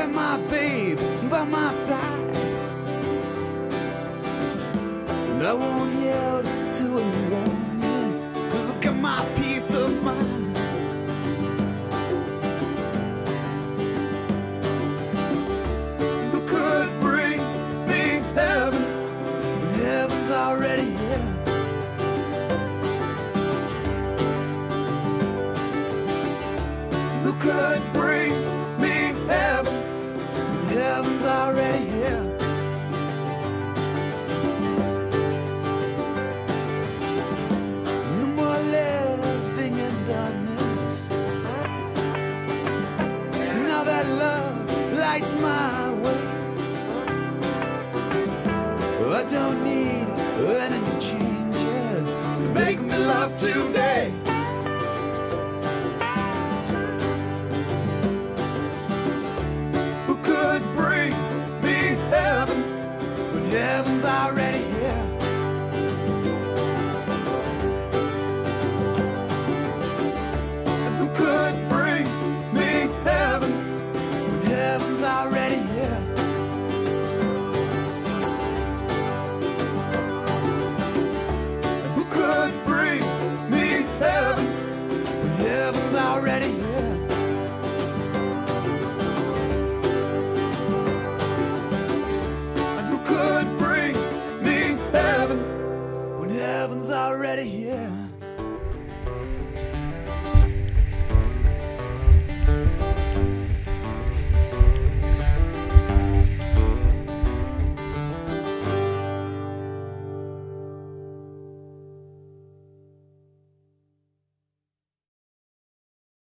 got my babe by my side. And I won't yield to anyone. today.